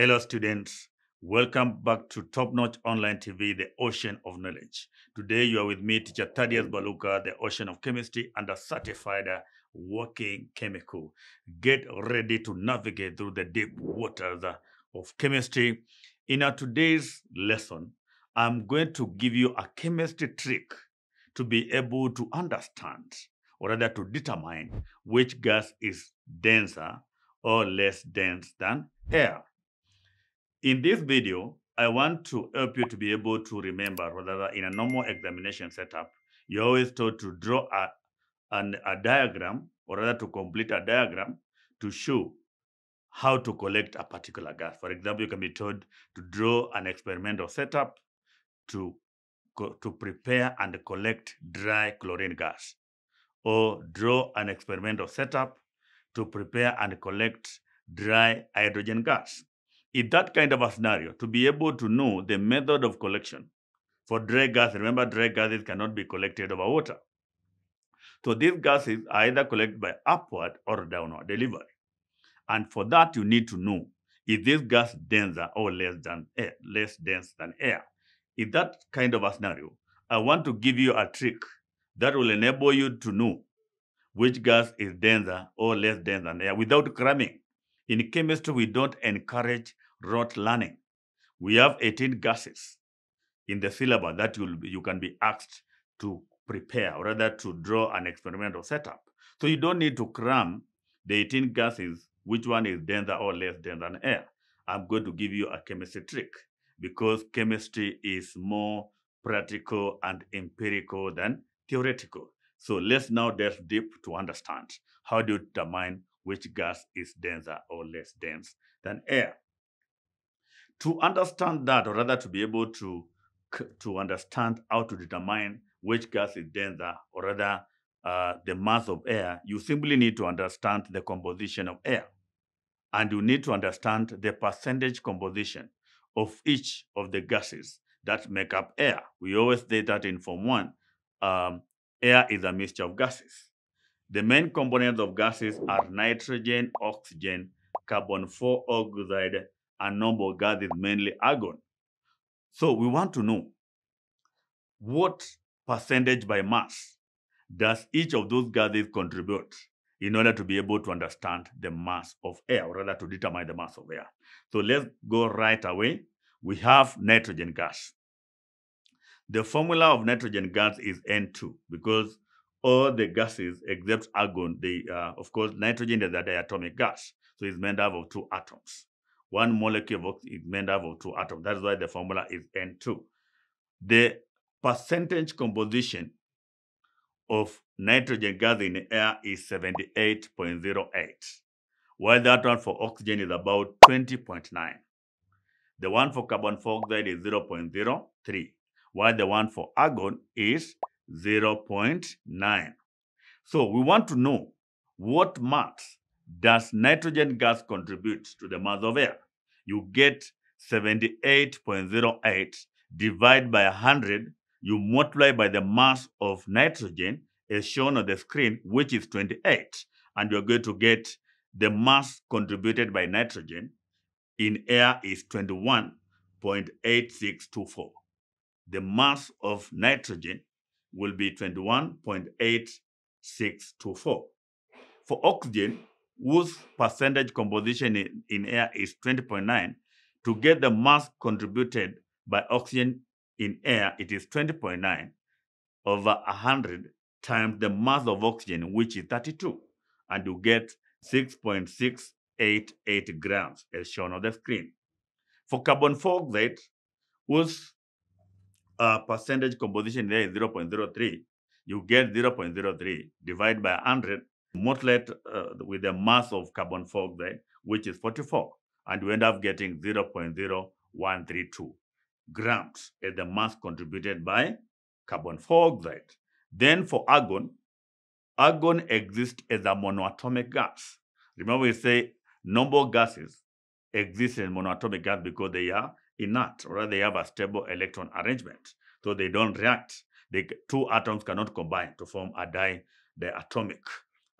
Hello, students. Welcome back to Top Notch Online TV, the ocean of knowledge. Today, you are with me, teacher Thaddeus Mbaluka, the ocean of chemistry, and a certified working chemical. Get ready to navigate through the deep waters of chemistry. In our today's lesson, I'm going to give you a chemistry trick to be able to understand, or rather to determine, which gas is denser or less dense than air. In this video, I want to help you to be able to remember, rather in a normal examination setup, you're always told to draw a, an, a diagram, or rather to complete a diagram to show how to collect a particular gas. For example, you can be told to draw an experimental setup to, to prepare and collect dry chlorine gas, or draw an experimental setup to prepare and collect dry hydrogen gas. In that kind of a scenario, to be able to know the method of collection for dry gas, remember dry gases cannot be collected over water. So these gases are either collected by upward or downward delivery. And for that, you need to know is this gas denser or less than air, less dense than air. In that kind of a scenario, I want to give you a trick that will enable you to know which gas is denser or less dense than air without cramming. In chemistry, we don't encourage rote learning. We have 18 gases in the syllabus that you'll you can be asked to prepare, or rather to draw an experimental setup. So you don't need to cram the 18 gases, which one is denser or less dense than air. I'm going to give you a chemistry trick because chemistry is more practical and empirical than theoretical. So let's now delve deep to understand how do you determine which gas is denser or less dense than air. To understand that, or rather to be able to, to understand how to determine which gas is denser, or rather uh, the mass of air, you simply need to understand the composition of air. And you need to understand the percentage composition of each of the gases that make up air. We always say that in Form 1, um, air is a mixture of gases. The main components of gases are nitrogen, oxygen, carbon 4 oxide, and noble gases, mainly argon. So we want to know what percentage by mass does each of those gases contribute in order to be able to understand the mass of air, or rather to determine the mass of air. So let's go right away. We have nitrogen gas. The formula of nitrogen gas is N2 because all the gases except argon, they, uh, of course, nitrogen is a diatomic gas, so it's made up of two atoms. One molecule of oxygen is made up of two atoms. That's why the formula is N2. The percentage composition of nitrogen gas in the air is 78.08, while that one for oxygen is about 20.9. The one for carbon dioxide is 0.03, while the one for argon is 0.9. So we want to know what mass does nitrogen gas contribute to the mass of air? You get 78.08 divided by 100, you multiply by the mass of nitrogen as shown on the screen, which is 28, and you're going to get the mass contributed by nitrogen in air is 21.8624. The mass of nitrogen will be 21.8624. For oxygen, whose percentage composition in, in air is 20.9, to get the mass contributed by oxygen in air, it is 20.9 over 100 times the mass of oxygen, which is 32, and you get 6.688 grams, as shown on the screen. For carbon dioxide, whose uh, percentage composition there is 0.03, you get 0.03 divided by 100, multiply uh, with the mass of carbon dioxide, which is 44, and you end up getting 0.0132 grams as the mass contributed by carbon dioxide. Then for argon, argon exists as a monoatomic gas. Remember, we say noble gases exist in monoatomic gas because they are inert, or they have a stable electron arrangement. So they don't react. The two atoms cannot combine to form a di, diatomic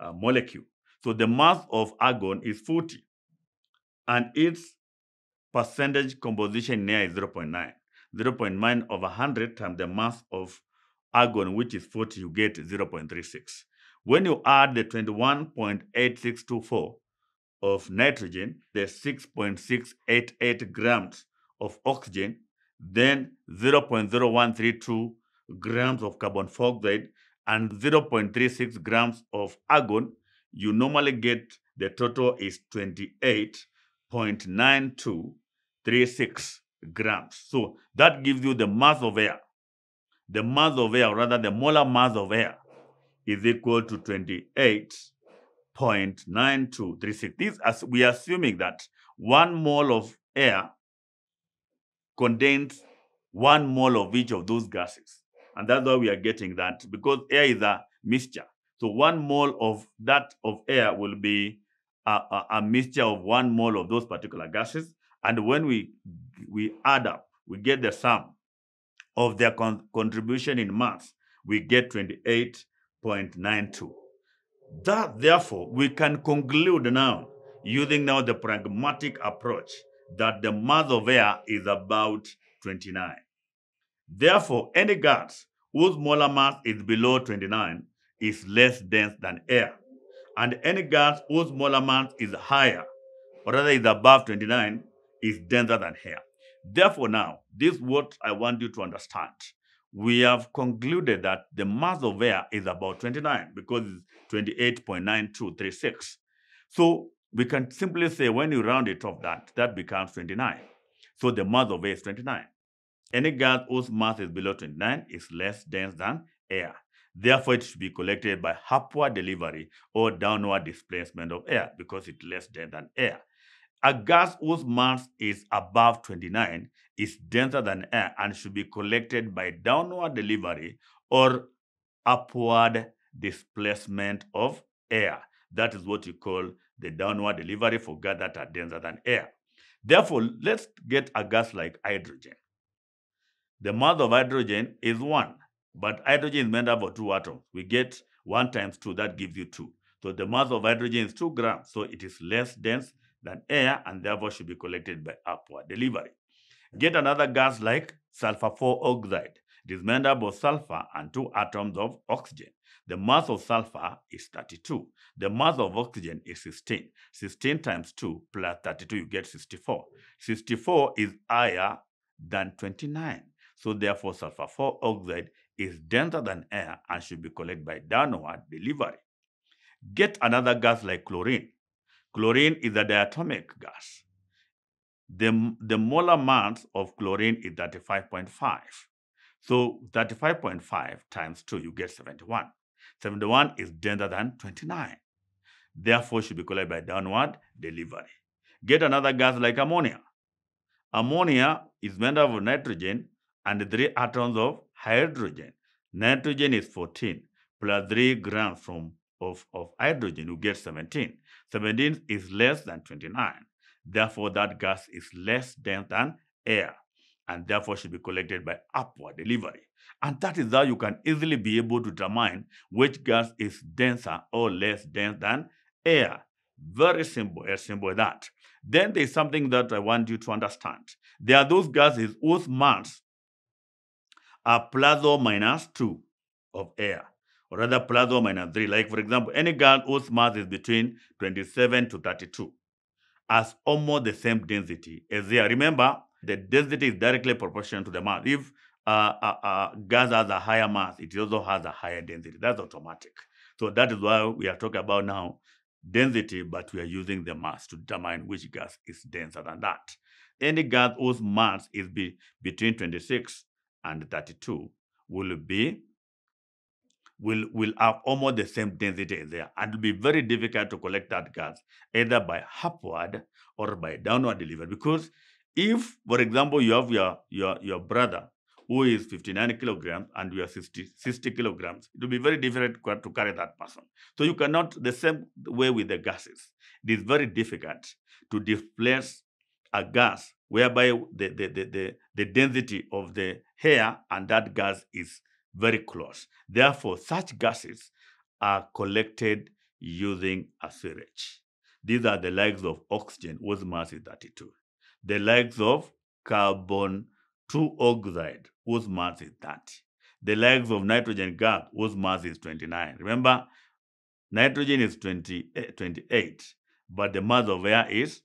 uh, molecule. So the mass of argon is 40, and its percentage composition near is 0.9. 0.9 over 100 times the mass of argon, which is 40, you get 0.36. When you add the 21.8624 of nitrogen, the 6.688 grams of oxygen, then 0.0132 grams of carbon dioxide, and 0.36 grams of argon, you normally get the total is 28.9236 grams. So that gives you the mass of air. The mass of air, rather the molar mass of air, is equal to 28.9236. This, as we are assuming that one mole of air contains one mole of each of those gases. And that's why we are getting that because air is a mixture. So one mole of that of air will be a, a, a mixture of one mole of those particular gases. And when we we add up, we get the sum of their con contribution in mass, we get 28.92. That, therefore, we can conclude now, using now the pragmatic approach, that the mass of air is about 29. Therefore, any gas whose molar mass is below 29 is less dense than air. And any gas whose molar mass is higher, or rather is above 29, is denser than air. Therefore, now, this is what I want you to understand. We have concluded that the mass of air is about 29 because it's 28.9236. So we can simply say when you round it off that, that becomes 29. So the mass of air is 29. Any gas whose mass is below 29 is less dense than air. Therefore, it should be collected by upward delivery or downward displacement of air because it's less dense than air. A gas whose mass is above 29 is denser than air and should be collected by downward delivery or upward displacement of air. That is what you call the downward delivery for gas that are denser than air. Therefore, let's get a gas like hydrogen. The mass of hydrogen is 1, but hydrogen is made up of two atoms. We get 1 times 2, that gives you 2. So the mass of hydrogen is 2 grams, so it is less dense than air and therefore should be collected by upward delivery. Get another gas like sulfur 4 oxide. It is made up of sulfur and two atoms of oxygen. The mass of sulfur is 32. The mass of oxygen is 16. 16 times 2 plus 32, you get 64. 64 is higher than 29. So therefore, sulfur 4 oxide is denser than air and should be collected by downward delivery. Get another gas like chlorine. Chlorine is a diatomic gas. The, the molar mass of chlorine is 35.5. So 35.5 times 2, you get 71. 71 is denser than 29. Therefore, should be collected by downward delivery. Get another gas like ammonia. Ammonia is made of nitrogen and three atoms of hydrogen. Nitrogen is 14 plus 3 grams from of, of hydrogen, you get 17. 17 is less than 29. Therefore, that gas is less dense than air and therefore should be collected by upward delivery. And that is how you can easily be able to determine which gas is denser or less dense than air. Very simple, as simple as that. Then there's something that I want you to understand. There are those gases whose mass are plus or minus 2 of air or rather plus or minus 3. Like, for example, any gas whose mass is between 27 to 32 has almost the same density as air. Remember, the density is directly proportional to the mass. If uh, uh, uh, gas has a higher mass, it also has a higher density. That's automatic. So that is why we are talking about now density, but we are using the mass to determine which gas is denser than that. Any gas whose mass is be between 26 and 32 will be will, will have almost the same density there. And it will be very difficult to collect that gas either by upward or by downward delivery. Because if, for example, you have your, your, your brother who is 59 kilograms and you are 60, 60 kilograms, it will be very difficult to carry that person. So you cannot, the same way with the gases, it is very difficult to displace a gas whereby the, the, the, the, the density of the hair and that gas is very close. Therefore, such gases are collected using a syringe. These are the likes of oxygen, whose mass is 32. the likes of carbon 2 oxide, whose mass is 30. The likes of nitrogen gas, whose mass is 29. Remember, nitrogen is 20, eh, 28, but the mass of air is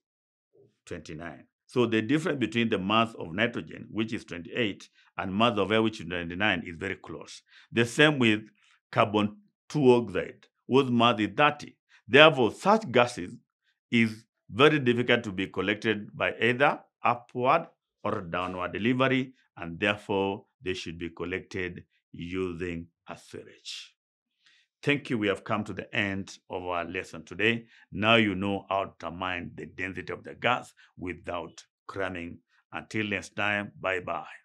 29. So the difference between the mass of nitrogen, which is 28, and mass of air, which is 99, is very close. The same with carbon 2 oxide, whose mass is 30. Therefore, such gases is very difficult to be collected by either upward or downward delivery, and therefore they should be collected using a syringe. Thank you. We have come to the end of our lesson today. Now you know how to determine the density of the gas without cramming. Until next time, bye bye.